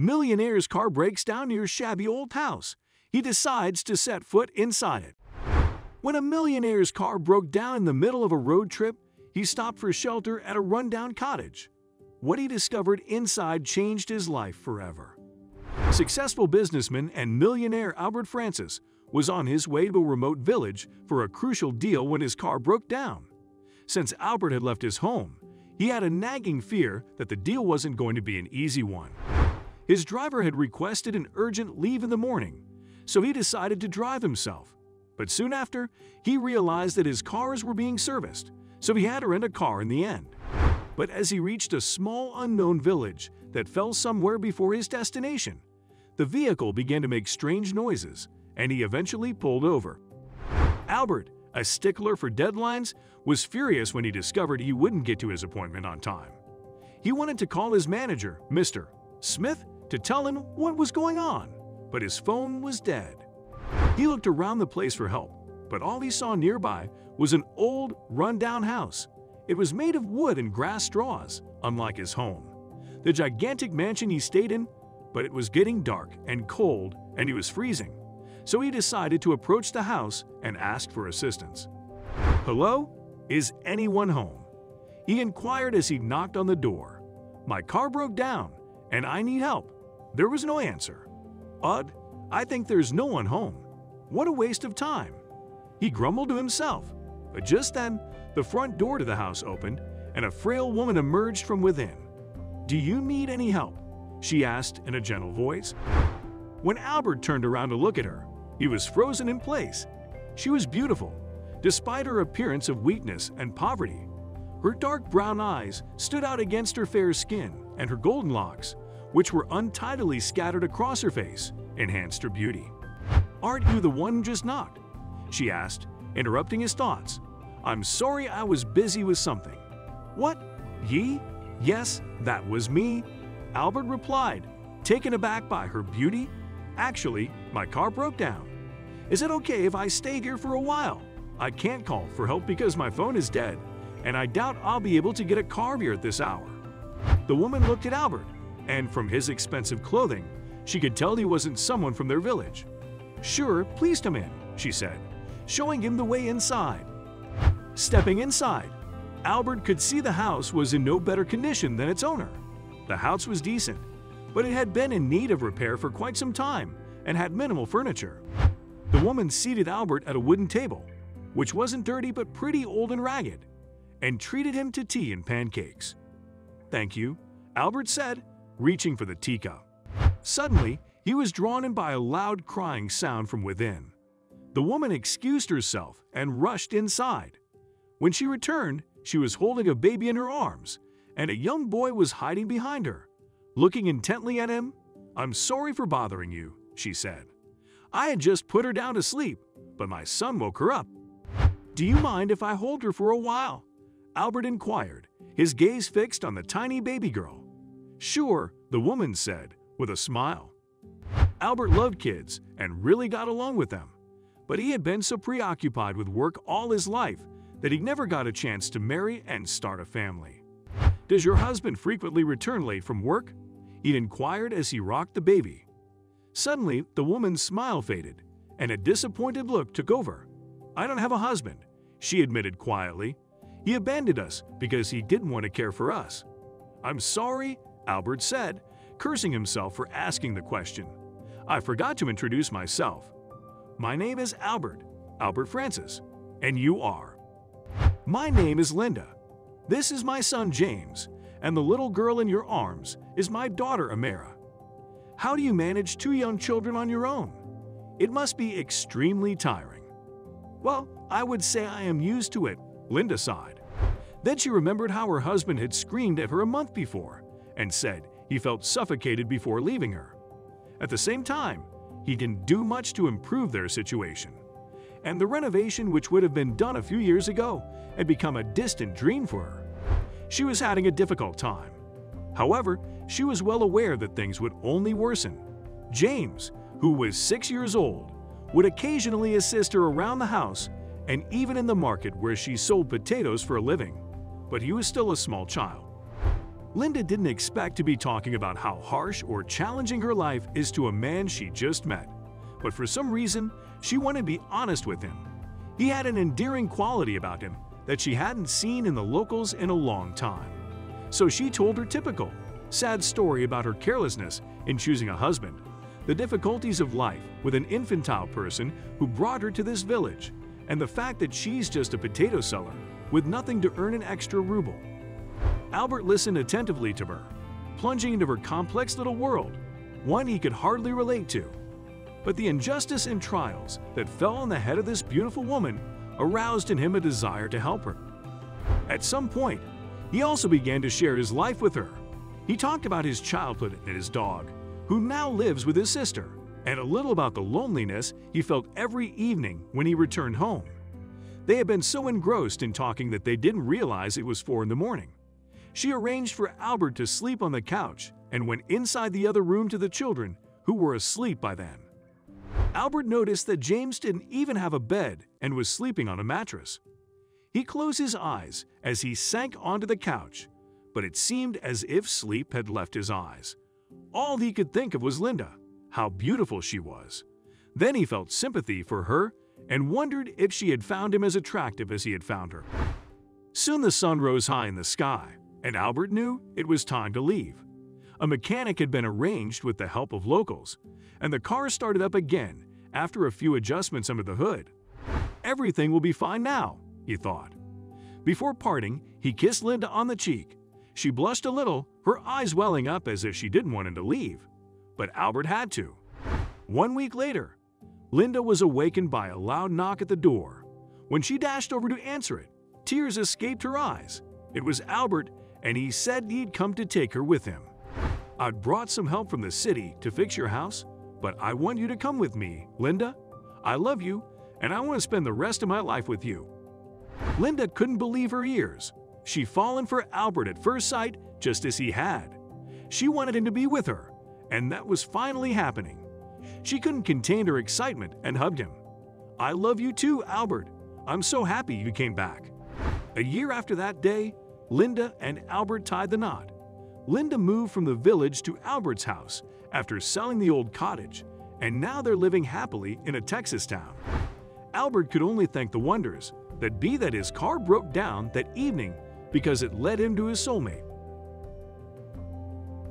Millionaire's car breaks down near shabby old house. He decides to set foot inside it. When a millionaire's car broke down in the middle of a road trip, he stopped for shelter at a rundown cottage. What he discovered inside changed his life forever. Successful businessman and millionaire Albert Francis was on his way to a remote village for a crucial deal when his car broke down. Since Albert had left his home, he had a nagging fear that the deal wasn't going to be an easy one. His driver had requested an urgent leave in the morning, so he decided to drive himself. But soon after, he realized that his cars were being serviced, so he had to rent a car in the end. But as he reached a small unknown village that fell somewhere before his destination, the vehicle began to make strange noises, and he eventually pulled over. Albert, a stickler for deadlines, was furious when he discovered he wouldn't get to his appointment on time. He wanted to call his manager, Mr. Smith, to tell him what was going on, but his phone was dead. He looked around the place for help, but all he saw nearby was an old, run-down house. It was made of wood and grass straws, unlike his home. The gigantic mansion he stayed in, but it was getting dark and cold and he was freezing. So he decided to approach the house and ask for assistance. Hello? Is anyone home? He inquired as he knocked on the door. My car broke down and I need help. There was no answer. Odd, I think there's no one home. What a waste of time. He grumbled to himself, but just then, the front door to the house opened and a frail woman emerged from within. Do you need any help? She asked in a gentle voice. When Albert turned around to look at her, he was frozen in place. She was beautiful, despite her appearance of weakness and poverty. Her dark brown eyes stood out against her fair skin, and her golden locks, which were untidily scattered across her face, enhanced her beauty. Aren't you the one just knocked? She asked, interrupting his thoughts. I'm sorry I was busy with something. What? Ye? Yes, that was me. Albert replied, taken aback by her beauty. Actually, my car broke down. Is it okay if I stay here for a while? I can't call for help because my phone is dead, and I doubt I'll be able to get a car here at this hour. The woman looked at Albert, and from his expensive clothing, she could tell he wasn't someone from their village. Sure, please come in, she said, showing him the way inside. Stepping inside, Albert could see the house was in no better condition than its owner. The house was decent, but it had been in need of repair for quite some time and had minimal furniture. The woman seated Albert at a wooden table, which wasn't dirty but pretty old and ragged, and treated him to tea and pancakes. Thank you, Albert said, reaching for the teacup. Suddenly, he was drawn in by a loud crying sound from within. The woman excused herself and rushed inside. When she returned, she was holding a baby in her arms and a young boy was hiding behind her. Looking intently at him, I'm sorry for bothering you, she said. I had just put her down to sleep, but my son woke her up. Do you mind if I hold her for a while? Albert inquired, his gaze fixed on the tiny baby girl. Sure, the woman said, with a smile. Albert loved kids and really got along with them, but he had been so preoccupied with work all his life that he never got a chance to marry and start a family. Does your husband frequently return late from work? He inquired as he rocked the baby. Suddenly, the woman's smile faded, and a disappointed look took over. I don't have a husband, she admitted quietly. He abandoned us because he didn't want to care for us. I'm sorry, Albert said, cursing himself for asking the question. I forgot to introduce myself. My name is Albert, Albert Francis, and you are. My name is Linda. This is my son James, and the little girl in your arms is my daughter Amara. How do you manage two young children on your own? It must be extremely tiring. Well, I would say I am used to it, Linda sighed. Then she remembered how her husband had screamed at her a month before and said he felt suffocated before leaving her. At the same time, he didn't do much to improve their situation. And the renovation, which would have been done a few years ago, had become a distant dream for her. She was having a difficult time. However, she was well aware that things would only worsen. James, who was six years old, would occasionally assist her around the house and even in the market where she sold potatoes for a living, but he was still a small child. Linda didn't expect to be talking about how harsh or challenging her life is to a man she just met, but for some reason, she wanted to be honest with him. He had an endearing quality about him that she hadn't seen in the locals in a long time. So she told her typical, sad story about her carelessness in choosing a husband, the difficulties of life with an infantile person who brought her to this village, and the fact that she's just a potato seller with nothing to earn an extra ruble. Albert listened attentively to her, plunging into her complex little world, one he could hardly relate to. But the injustice and trials that fell on the head of this beautiful woman aroused in him a desire to help her. At some point, he also began to share his life with her. He talked about his childhood and his dog, who now lives with his sister, and a little about the loneliness he felt every evening when he returned home. They had been so engrossed in talking that they didn't realize it was 4 in the morning. She arranged for Albert to sleep on the couch and went inside the other room to the children, who were asleep by then. Albert noticed that James didn't even have a bed and was sleeping on a mattress. He closed his eyes as he sank onto the couch, but it seemed as if sleep had left his eyes. All he could think of was Linda, how beautiful she was. Then he felt sympathy for her and wondered if she had found him as attractive as he had found her. Soon the sun rose high in the sky, and Albert knew it was time to leave. A mechanic had been arranged with the help of locals, and the car started up again after a few adjustments under the hood. Everything will be fine now, he thought. Before parting, he kissed Linda on the cheek. She blushed a little, her eyes welling up as if she didn't want him to leave. But Albert had to. One week later, Linda was awakened by a loud knock at the door. When she dashed over to answer it, tears escaped her eyes. It was Albert, and he said he'd come to take her with him. I'd brought some help from the city to fix your house, but I want you to come with me, Linda. I love you, and I want to spend the rest of my life with you. Linda couldn't believe her ears. She'd fallen for Albert at first sight, just as he had. She wanted him to be with her, and that was finally happening. She couldn't contain her excitement and hugged him. I love you too, Albert. I'm so happy you came back. A year after that day, Linda and Albert tied the knot. Linda moved from the village to Albert's house after selling the old cottage, and now they're living happily in a Texas town. Albert could only thank the wonders that be that his car broke down that evening because it led him to his soulmate.